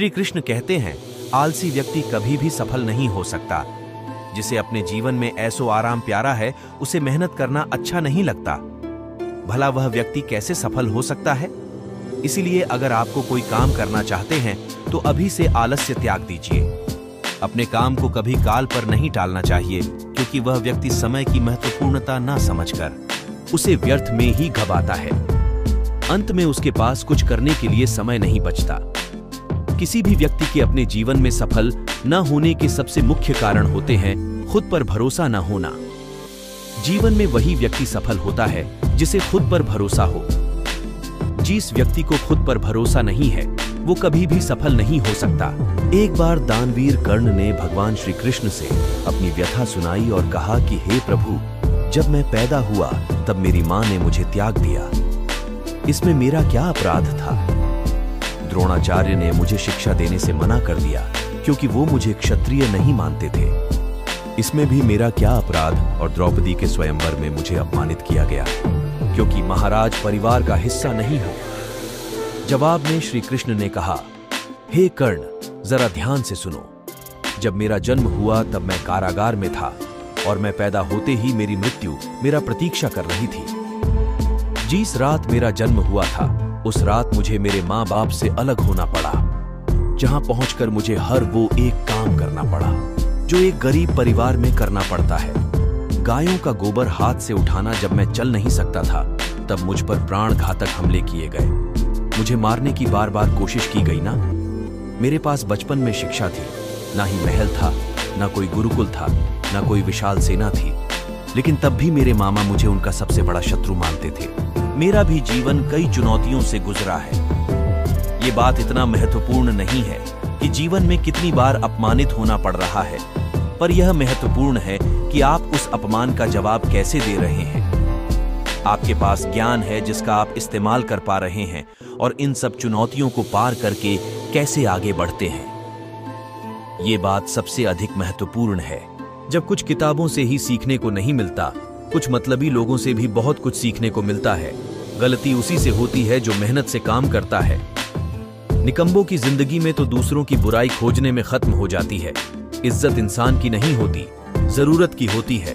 श्री कृष्ण कहते हैं, आलसी व्यक्ति कभी भी सफल नहीं हो सकता। जिसे अपने जीवन में ऐसो आराम प्यारा है, उसे मेहनत करना अच्छा नहीं लगता। भला वह व्यक्ति कैसे सफल हो सकता है? इसीलिए अगर आपको कोई काम करना चाहते हैं तो अभी से आलस्य त्याग दीजिए। अपने काम को कभी काल पर नहीं टालना चाहिए, क्योंकि वह व्यक्ति समय की महत्वपूर्णता ना समझकर, उसे व्यर्थ में ही घबाता है। अंत में उसके पास कुछ करने के लिए समय नहीं बचता। किसी भी व्यक्ति के अपने जीवन में सफल न होने के सबसे मुख्य कारण होते हैं खुद पर भरोसा न होना। जीवन में वही व्यक्ति सफल होता है जिसे खुद पर भरोसा हो। जिस व्यक्ति को खुद पर भरोसा नहीं है, वो कभी भी सफल नहीं हो सकता। एक बार दानवीर कर्ण ने भगवान श्री कृष्ण से अपनी व्यथा सुनाई और कहा कि, हे प्रभु, जब मैं पैदा हुआ, तब मेरी माँ ने मुझे त्याग दिया। इसमें मेरा क्या अपराध था? द्रोणाचार्य ने मुझे शिक्षा देने से मना कर दिया, क्योंकि वो मुझे क्षत्रिय नहीं मानते थे। इसमें भी मेरा क्या अपराध और द्रौपदी के स्वयंवर में मुझे अपमानित किया गया, क्योंकि महाराज परिवार का हिस्सा नहीं हो। जवाब में श्री कृष्ण ने कहा, हे कर्ण, जरा ध्यान से सुनो। जब मेरा जन्म हुआ, तब मैं कारागार में था, और मैं पैदा होते ही मेरी मृत्यु मेरा प्रतीक्षा कर रही थी। जिस रात मेरा जन्म हुआ था उस रात मुझे मेरे माँ बाप से अलग होना पड़ा, जहाँ पहुंचकर मुझे हर वो एक काम करना पड़ा, जो एक गरीब परिवार में करना पड़ता है। गायों का गोबर हाथ से उठाना जब मैं चल नहीं सकता था, तब मुझ पर प्राण घातक हमले किए गए। मुझे मारने की बार बार कोशिश की गई ना? मेरे पास बचपन में शिक्षा थी, ना ही महल था, ना कोई गुरुकुल था, ना कोई विशाल सेना थी। लेकिन तब भी मेरे मामा मुझे उनका सबसे बड़ा शत्रु मानते थे। मेरा भी जीवन कई चुनौतियों से गुजरा है। ये बात इतना महत्वपूर्ण नहीं है कि जीवन में कितनी बार अपमानित होना पड़ रहा है, पर यह महत्वपूर्ण है कि आप उस अपमान का जवाब कैसे दे रहे हैं। आपके पास ज्ञान है जिसका आप इस्तेमाल कर पा रहे हैं और इन सब चुनौतियों को पार करके कैसे आगे बढ़ते हैं। ये बात सबसे अधिक महत्वपूर्ण है। जब कुछ किताबों से ही सीखने को नहीं मिलता कुछ मतलबी लोगों से भी बहुत कुछ सीखने को मिलता है। गलती उसी से होती है जो मेहनत से काम करता है। निकंबों की ज़िंदगी में तो दूसरों की बुराई खोजने में खत्म हो जाती है। इज़्ज़त इंसान की नहीं होती, ज़रूरत की होती है।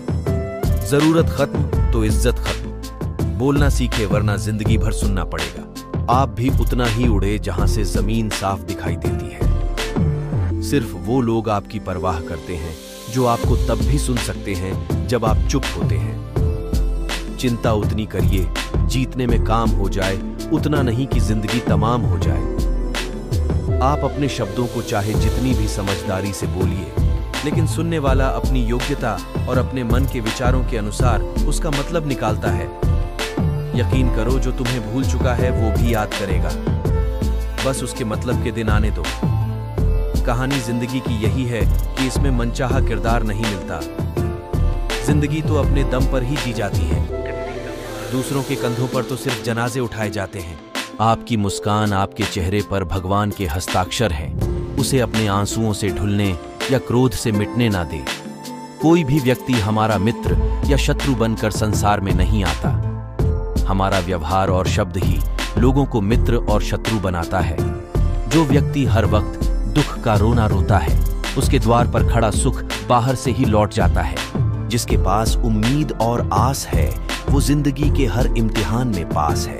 ज़रूरत खत्म तो इज़्ज़त खत्म। बोलना सीखे, वरना ज़िंदगी भर सुनना पड़ेगा। आप भी उतना ही उड़े जहाँ से ज़मीन साफ़ दिखाई देती है। सिर्फ़ वो लोग आपकी परवाह करते हैं जो आपको तब भी सुन सकते हैं जब आप चुप होते हैं। चिंता उतनी करिए, जीतने में काम हो जाए, उतना नहीं कि ज़िंदगी तमाम हो जाए। आप अपने शब्दों को चाहे जितनी भी समझदारी से बोलिए, लेकिन सुनने वाला अपनी योग्यता और अपने मन के विचारों के अनुसार उसका मतलब निकालता है। यकीन करो, जो तुम्हें भूल चुका है, वो भी याद करेगा। बस उसके मतलब के दिन आने दो। कहानी ज़िंदगी की यही है कि इसमें मनचाहा किरदार नहीं मिलता। ज़िंदगी तो अपने दम पर ही जी जाती है। दूसरों के कंधों पर तो सिर्फ़ जनाजे उठाए जाते हैं। आपकी मुस्कान आपके चेहरे पर भगवान के हस्ताक्षर है। उसे अपने आंसुओं से ढुलने या क्रोध से मिटने ना दे। कोई भी व्यक्ति हमारा मित्र या शत्रु बनकर संसार में नहीं आता। हमारा व्यवहार और शब्द ही लोगों को मित्र और शत्रु बनाता है। जो व्यक्ति हर वक्त दुख का रोना रोता है। उसके द्वार पर खड़ा सुख बाहर से ही लौट जाता है। जिसके पास उम्मीद और आस है, वो ज़िंदगी के हर इम्तिहान में पास है।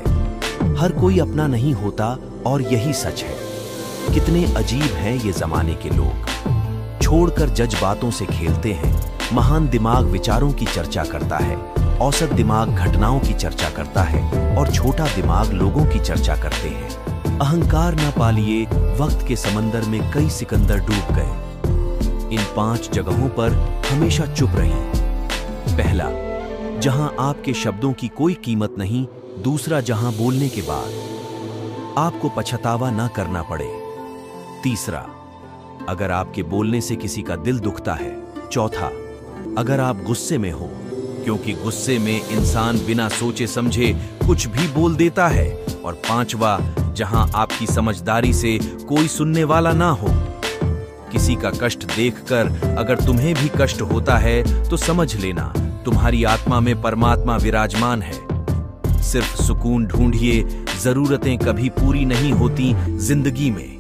हर कोई अपना नहीं होता और यही सच है। कितने अजीब हैं ये जमाने के लोग। छोड़कर जज बातों से खेलते हैं, महान दिमाग विचारों की चर्चा करता है, औसत दिमाग घटनाओं की चर्चा करता है और छोटा दिमाग लोगों की चर्चा करते हैं। अहंकार न पालिए वक्त के समंदर में कई सिकंदर डूब गए। इन पाँच जगहों पर हमेशा चुप रहिए। पहला, जहाँ आपके शब्दों की कोई कीमत नहीं, दूसरा, जहाँ बोलने के बाद आपको पछतावा ना करना पड़े। तीसरा, अगर आपके बोलने से किसी का दिल दुखता है। चौथा, अगर आप गुस्से में हो, क्योंकि गुस्से में इंसान बिना सोचे समझे कुछ भी बोल देता है। और पांचवा, जहाँ आपकी समझदारी से कोई सुनने वाला ना हो। किसी का कष्ट देखकर अगर तुम्हें भी कष्ट होता है तो समझ लेना, तुम्हारी आत्मा में परमात्मा विराजमान है। सिर्फ़ सुकून ढूंढिए, जरूरतें कभी पूरी नहीं होती ज़िंदगी में।